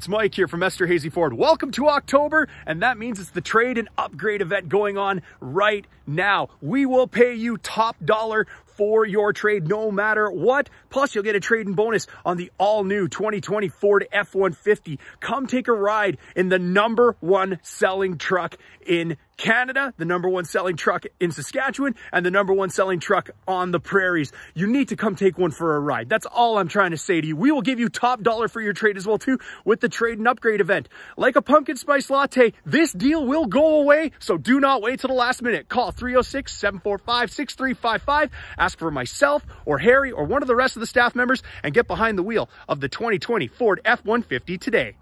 It's Mike here from Esterhazy Ford. Welcome to October, and that means it's the trade and upgrade event going on right now. We will pay you top dollar for your trade no matter what. Plus, you'll get a trade and bonus on the all new 2020 Ford F-150. Come take a ride in the number one selling truck in Canada, the number one selling truck in Saskatchewan, and the number one selling truck on the prairies. You need to come take one for a ride. That's all I'm trying to say to you. We will give you top dollar for your trade as well too with the trade and upgrade event. Like a pumpkin spice latte, this deal will go away, so do not wait till the last minute. Call 306-745-6355. Ask for myself or Harry or one of the rest of the staff members and get behind the wheel of the 2020 Ford F-150 today.